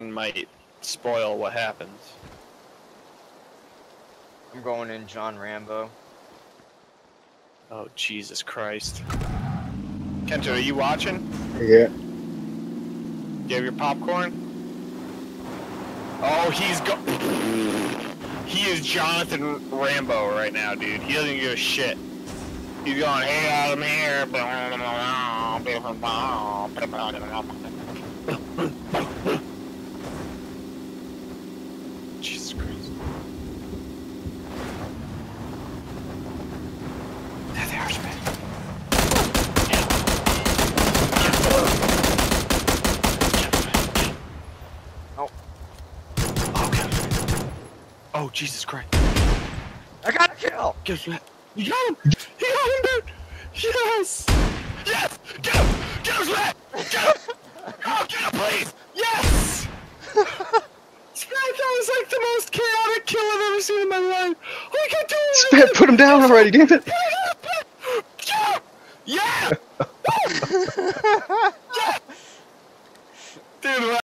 might spoil what happens. I'm going in John Rambo. Oh Jesus Christ! Kento, are you watching? Yeah. Do You have your popcorn? Oh, he's go. he is Jonathan Rambo right now, dude. He doesn't give a shit. He's going, hey, I'm here. Jesus Christ. There they are, Spade. Oh. God. Oh, Jesus Christ. I got a kill! Guess what? You got him! You got him, dude! Yes! Yes! Get him! Get him, Smack! Get him! Oh, get him, please! Yes! Smack, that was like the most chaotic kill I've ever seen in my life! I can do it! Spit, put him down already, damn it! Yeah! Dude,